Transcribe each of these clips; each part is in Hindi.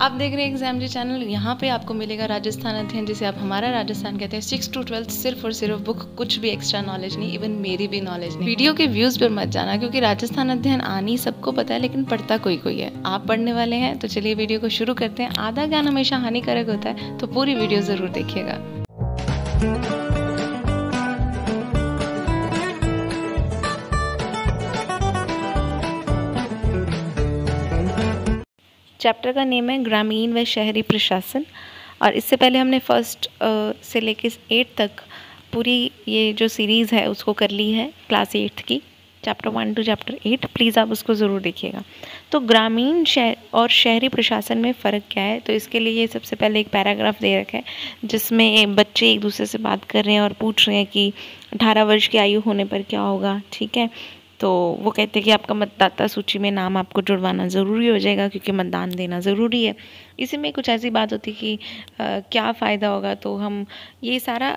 आप देख रहे हैं एग्ज़ाम जी चैनल यहाँ पे आपको मिलेगा राजस्थान अध्ययन, जिसे आप हमारा राजस्थान कहते हैं। सिक्स टू ट्वेल्थ सिर्फ़ और सिर्फ़ बुक कुछ भी एक्स्ट्रा नॉलेज नहीं इवन मेरी भी नॉलेज नहीं। वीडियो के व्यूज़ पर मत जाना, क्योंकि राजस्थान अध्ययन आनी सबको पता है, लेकिन पढ़ता कोई कोई है। आप पढ़ने वाले हैं तो चलिए वीडियो को शुरू करते हैं। आधा ज्ञान हमेशा हानिकारक होता है तो पूरी वीडियो ज़रूर देखिएगा। चैप्टर का नेम है ग्रामीण व शहरी प्रशासन। और इससे पहले हमने फ़र्स्ट से लेके एट तक पूरी ये जो सीरीज़ है उसको कर ली है क्लास एट्थ की। Chapter one two chapter eight please आप उसको ज़रूर देखिएगा। तो ग्रामीण शहर और शहरी प्रशासन में फ़र्क क्या है? तो इसके लिए ये सबसे पहले एक पैराग्राफ दे रखा है, जिसमें बच्चे एक दूसरे से बात कर रहे हैं और पूछ रहे हैं कि अठारह वर्ष की आयु होने पर क्या होगा, ठीक है? तो वो कहते हैं कि आपका मतदाता सूची में नाम आपको जुड़वाना ज़रूरी हो जाएगा क्योंकि मतदान देना ज़रूरी है। इसी में कुछ ऐसी बात होती कि आ, क्या फ़ायदा होगा? तो हम ये सारा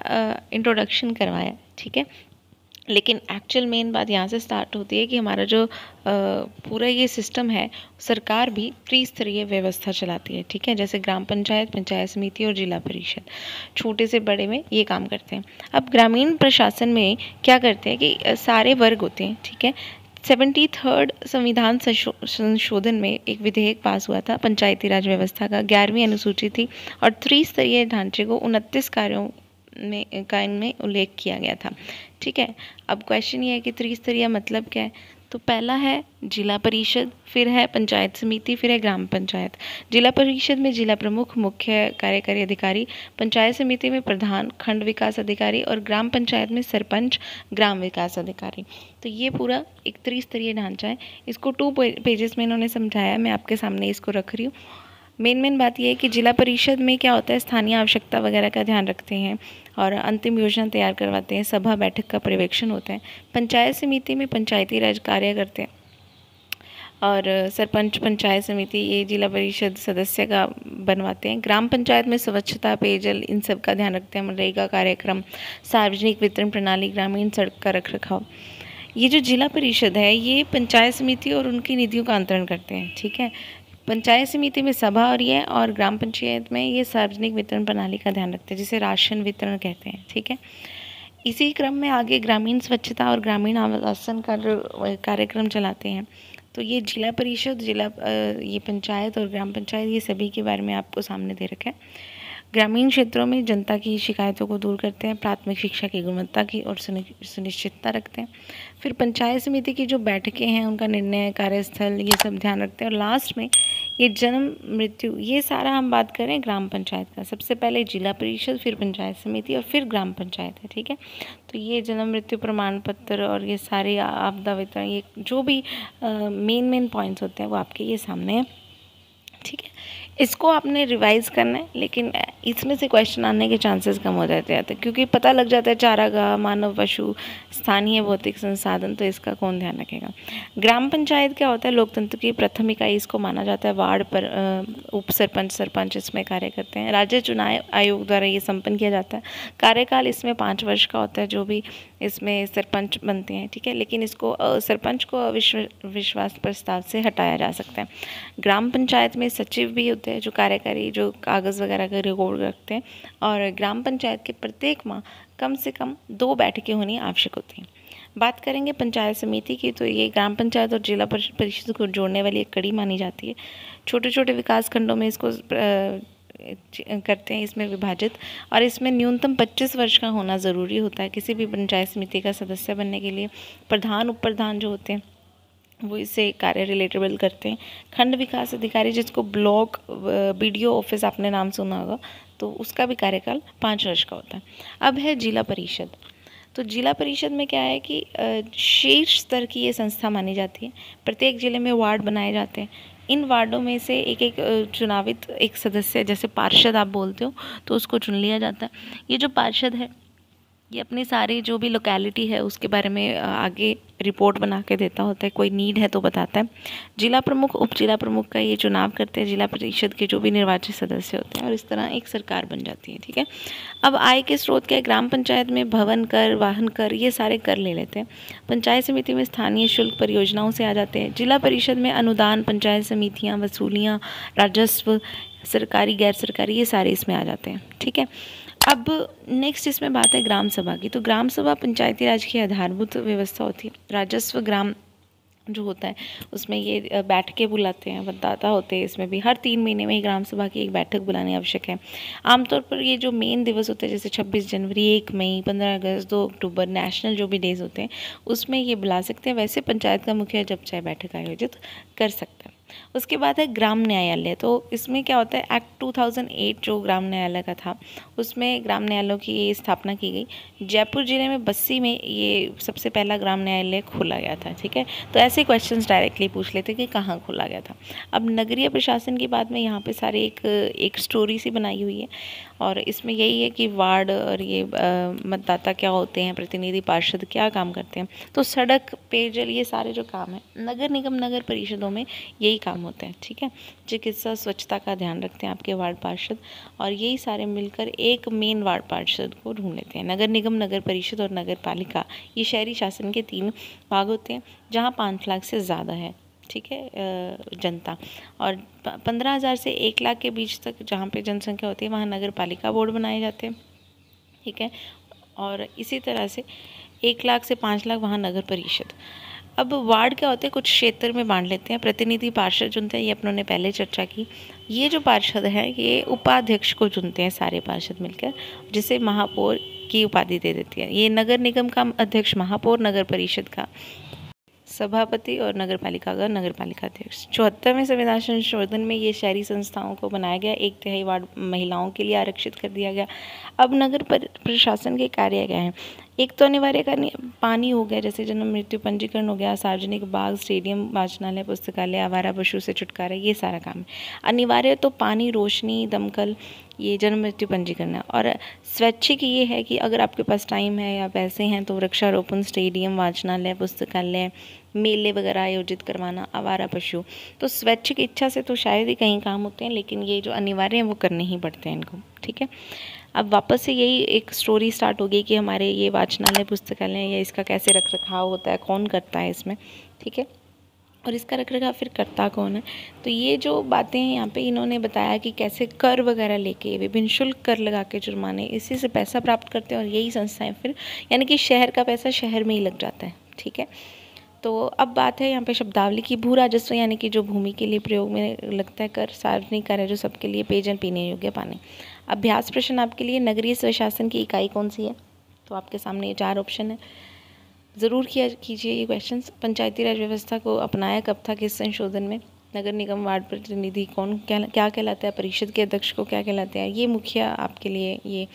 इंट्रोडक्शन करवाया ठीक है? लेकिन एक्चुअल मेन बात यहाँ से स्टार्ट होती है कि हमारा जो पूरा ये सिस्टम है, सरकार भी त्रिस्तरीय व्यवस्था चलाती है, ठीक है? जैसे ग्राम पंचायत पंचायत समिति और जिला परिषद, छोटे से बड़े में ये काम करते हैं। अब ग्रामीण प्रशासन में क्या करते हैं कि सारे वर्ग होते हैं, ठीक है? सेवेंटी थर्ड संविधान संशोधन में एक विधेयक पास हुआ था, पंचायती राज व्यवस्था का, ग्यारहवीं अनुसूची थी, और त्रिस्तरीय ढांचे को उनतीस कार्यों में, का इनमें उल्लेख किया गया था। ठीक है? अब क्वेश्चन ये है कि त्रिस्तरीय मतलब क्या है? तो पहला है जिला परिषद, फिर है पंचायत समिति, फिर है ग्राम पंचायत। जिला परिषद में जिला प्रमुख, मुख्य कार्यकारी अधिकारी, पंचायत समिति में प्रधान, खंड विकास अधिकारी और ग्राम पंचायत में सरपंच, ग्राम विकास अधिकारी। तो ये पूरा एक त्रिस्तरीय ढांचा है। इसको टू पेजेस में इन्होंने समझाया, मैं आपके सामने इसको रख रही हूँ। मेन मेन बात यह है कि जिला परिषद में क्या होता है, स्थानीय आवश्यकता वगैरह का ध्यान रखते हैं और अंतिम योजना तैयार करवाते हैं, सभा बैठक का पर्यवेक्षण होता है, पंचायत समिति में पंचायती राज कार्य करते हैं। और सरपंच पंचायत समिति ये जिला परिषद सदस्य का बनवाते हैं। ग्राम पंचायत में स्वच्छता, पेयजल, इन सब का ध्यान रखते हैं, मनरेगा कार्यक्रम, सार्वजनिक वितरण प्रणाली, ग्रामीण सड़क का रख रखाव ये जो जिला परिषद है, ये पंचायत समिति और उनकी निधियों का अंतरण करते हैं, ठीक है? पंचायत समिति में सभा और है और ग्राम पंचायत में ये सार्वजनिक वितरण प्रणाली का ध्यान रखते हैं, जिसे राशन वितरण कहते हैं, ठीक है? इसी क्रम में आगे ग्रामीण स्वच्छता और ग्रामीण आवासन का कार्यक्रम चलाते हैं। तो ये जिला परिषद, जिला ये पंचायत और ग्राम पंचायत, ये सभी के बारे में आपको सामने दे रखा है। ग्रामीण क्षेत्रों में जनता की शिकायतों को दूर करते हैं, प्राथमिक शिक्षा की गुणवत्ता की और सुनिश्चितता रखते हैं। फिर पंचायत समिति की जो बैठकें हैं, उनका निर्णय, कार्यस्थल, ये सब ध्यान रखते हैं। और लास्ट में ये जन्म, मृत्यु, ये सारा हम बात करें ग्राम पंचायत का। सबसे पहले जिला परिषद, फिर पंचायत समिति और फिर ग्राम पंचायत है, ठीक है? तो ये जन्म, मृत्यु प्रमाण पत्र और ये सारे आपदा वितरण, ये जो भी मेन मेन पॉइंट्स होते हैं, वो आपके ये सामने हैं। ठीक है? इसको आपने रिवाइज करना है, लेकिन इसमें से क्वेश्चन आने के चांसेस कम हो जाते हैं, क्योंकि पता लग जाता है चारागाह, मानव पशु, स्थानीय भौतिक संसाधन तो इसका कौन ध्यान रखेगा? ग्राम पंचायत क्या होता है? लोकतंत्र की प्रथम इकाई इसको माना जाता है, वार्ड पर उप सरपंच सरपंच इसमें कार्य करते हैं। राज्य चुनाव आयोग द्वारा ये संपन्न किया जाता है। कार्यकाल इसमें पाँच वर्ष का होता है, जो भी इसमें सरपंच बनते हैं, ठीक है? लेकिन इसको सरपंच को विश्वास प्रस्ताव से हटाया जा सकता है। ग्राम पंचायत में सचिव भी होते हैं, जो कार्यकारी, जो कागज़ वगैरह का रिकॉर्ड रखते हैं, और ग्राम पंचायत के प्रत्येक माह कम से कम दो बैठकें होनी आवश्यक होती हैं। बात करेंगे पंचायत समिति की तो ये ग्राम पंचायत और जिला परिषद को जोड़ने वाली एक कड़ी मानी जाती है। छोटे छोटे विकास खंडों में इसको करते हैं, इसमें विभाजित। और इसमें न्यूनतम 25 वर्ष का होना ज़रूरी होता है किसी भी पंचायत समिति का सदस्य बनने के लिए। प्रधान उप प्रधान जो होते हैं, वो इससे कार्य रिलेटेबल करते हैं। खंड विकास अधिकारी जिसको ब्लॉक बीडीओ ऑफ़िस आपने नाम सुना होगा तो उसका भी कार्यकाल पाँच वर्ष का होता है। अब है जिला परिषद। तो जिला परिषद में क्या है कि शीर्ष स्तर की ये संस्था मानी जाती है। प्रत्येक ज़िले में वार्ड बनाए जाते हैं। इन वार्डों में से एक एक चुनावित एक सदस्य जैसे पार्षद आप बोलते हो तो उसको चुन लिया जाता है। ये जो पार्षद है ये अपनी सारी जो भी लोकेलिटी है, उसके बारे में आगे रिपोर्ट बना के देता होता है। कोई नीड है तो बताता है। जिला प्रमुख, उप जिला प्रमुख का ये चुनाव करते हैं। जिला परिषद के जो भी निर्वाचित सदस्य होते हैं, और इस तरह एक सरकार बन जाती है, ठीक है? अब आय के स्रोत क्या ग्राम पंचायत में भवन कर, वाहन कर, ये सारे कर ले लेते हैं। पंचायत समिति में स्थानीय शुल्क परियोजनाओं से आ जाते हैं। जिला परिषद में अनुदान, पंचायत समितियाँ, वसूलियाँ, राजस्व सरकारी गैर सरकारी ये सारे इसमें आ जाते हैं, ठीक है? अब नेक्स्ट इसमें बात है ग्राम सभा की। तो ग्राम सभा पंचायती राज की आधारभूत व्यवस्था होती है। राजस्व ग्राम जो होता है, उसमें ये बैठ के बुलाते हैं, मतदाता होते हैं इसमें भी। हर तीन महीने में ग्राम सभा की एक बैठक बुलानी आवश्यक है। आमतौर पर ये जो मेन दिवस होते हैं, जैसे छब्बीस जनवरी, एक मई, पंद्रह अगस्त, दो अक्टूबर नेशनल जो भी डेज़ होते हैं, उसमें ये बुला सकते हैं। वैसे पंचायत का मुखिया जब चाहे बैठक आयोजित कर सकते हैं। उसके बाद है ग्राम न्यायालय। तो इसमें क्या होता है एक्ट 2008 जो ग्राम न्यायालय का था, उसमें ग्राम न्यायालयों की स्थापना की गई। जयपुर ज़िले में बस्सी में ये सबसे पहला ग्राम न्यायालय खोला गया था, ठीक है? तो ऐसे क्वेश्चन डायरेक्टली पूछ लेते कि कहाँ खोला गया था। अब नगरीय प्रशासन की बात में यहाँ पर सारे एक एक स्टोरी सी बनाई हुई है। और इसमें यही है कि वार्ड और ये मतदाता क्या होते हैं, प्रतिनिधि पार्षद क्या काम करते हैं। तो सड़क, पेयजल ये सारे जो काम है, नगर निगम, नगर परिषदों में यही काम होते हैं, ठीक है? चिकित्सा स्वच्छता का ध्यान रखते हैं आपके वार्ड पार्षद और यही सारे मिलकर एक मेन वार्ड पार्षद को ढूंढ लेते हैं। नगर निगम, नगर परिषद और नगर पालिका, ये शहरी शासन के तीन भाग होते हैं, जहाँ पाँच लाख से ज़्यादा है। ठीक है जनता। और पंद्रह हज़ार से एक लाख के बीच तक जहाँ पे जनसंख्या होती है, वहाँ नगर पालिका बोर्ड बनाए जाते हैं। ठीक है? और इसी तरह से एक लाख से पाँच लाख वहाँ नगर परिषद। अब वार्ड क्या होते हैं? कुछ क्षेत्र में बांट लेते हैं। प्रतिनिधि पार्षद चुनते हैं, ये अपनों ने पहले चर्चा की। ये जो पार्षद हैं, ये उपाध्यक्ष को चुनते हैं सारे पार्षद मिलकर, जिसे महापौर की उपाधि दे देती है। ये नगर निगम का अध्यक्ष, महापौर नगर परिषद का। सभापति और नगर पालिका का नगर पालिका अध्यक्ष। चौहत्तरवें संविधान संशोधन में ये शहरी संस्थाओं को बनाया गया, एक तिहाई वार्ड महिलाओं के लिए आरक्षित कर दिया गया। अब नगर प्रशासन के कार्य क्या हैं? एक तो अनिवार्य कार्य पानी हो गया, जैसे जन्म मृत्यु पंजीकरण हो गया, सार्वजनिक बाग, स्टेडियम, वाचनालय, पुस्तकालय, आवारा, पशु से छुटकारा, ये सारा काम है। अनिवार्य तो पानी, रोशनी, दमकल ये जन्म मृत्यु पंजीकरण है। और स्वैच्छिक ये है कि अगर आपके पास टाइम है या पैसे हैं तो वृक्षारोपण स्टेडियम, वाचनालय, पुस्तकालय, मेले वगैरह आयोजित करवाना, आवारा पशु। तो स्वैच्छिक इच्छा से तो शायद ही कहीं काम होते हैं, लेकिन ये जो अनिवार्य हैं, वो करने ही पड़ते हैं इनको, ठीक है? अब वापस से यही एक स्टोरी स्टार्ट हो गई कि हमारे ये वाचनालय, पुस्तकालय या इसका कैसे रख रखाव होता है, कौन करता है इसमें, ठीक है? और इसका रख रखाव फिर करता कौन है? तो ये जो बातें हैं यहाँ पे इन्होंने बताया कि कैसे कर वगैरह लेके, विभिन्न शुल्क कर लगा के जुर्माने, इसी से पैसा प्राप्त करते हैं और यही संस्थाएँ फिर, यानी कि शहर का पैसा शहर में ही लग जाता है, ठीक है? तो अब बात है यहाँ पे शब्दावली की, भू राजस्व यानी कि जो भूमि के लिए प्रयोग में लगता है, कर, सार्वजनिक कार्य जो सबके लिए पेयजल पीने योग्य पानी। अभ्यास प्रश्न आपके लिए, नगरीय स्वशासन की इकाई कौन सी है? तो आपके सामने ये चार ऑप्शन है। ज़रूर किया, कीजिए ये क्वेश्चन पंचायती राज व्यवस्था को अपनाया कब था, किस संशोधन में? नगर निगम वार्ड प्रतिनिधि कौन क्या क्या कहलाता है? परिषद के अध्यक्ष को क्या कहलाते हैं? ये मुखिया आपके लिए ये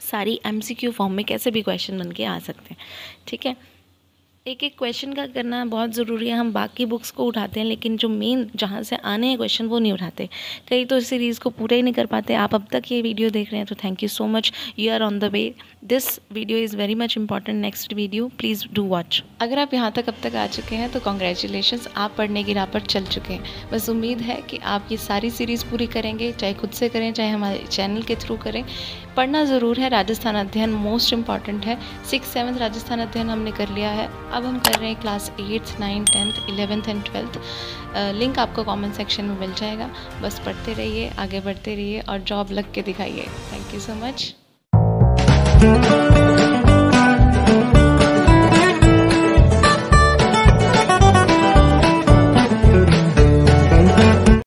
सारी एमसीक्यू फॉर्म में कैसे भी क्वेश्चन बन के आ सकते हैं। ठीक है? एक एक क्वेश्चन का करना बहुत ज़रूरी है। हम बाकी बुक्स को उठाते हैं, लेकिन जो मेन जहाँ से आने हैं क्वेश्चन वो नहीं उठाते। कई तो इस सीरीज़ को पूरा ही नहीं कर पाते। आप अब तक ये वीडियो देख रहे हैं तो thank you so much you are on the way this video is very much important next video please do watch अगर आप यहाँ तक अब तक आ चुके हैं तो कॉन्ग्रेचुलेशन आप पढ़ने की राह पर चल चुके हैं। बस उम्मीद है कि आप ये सारी सीरीज़ पूरी करेंगे, चाहे खुद से करें, चाहे हमारे चैनल के थ्रू करें। पढ़ना ज़रूर है, राजस्थान अध्ययन मोस्ट इंपॉर्टेंट है। सिक्स सेवन्थ राजस्थान अध्ययन हमने कर लिया है। अब हम कर रहे हैं class eighth ninth tenth eleventh and twelfth link आपको कमेंट सेक्शन में मिल जाएगा। बस पढ़ते रहिए, आगे बढ़ते रहिए और जॉब लग के दिखाइए। Thank you so much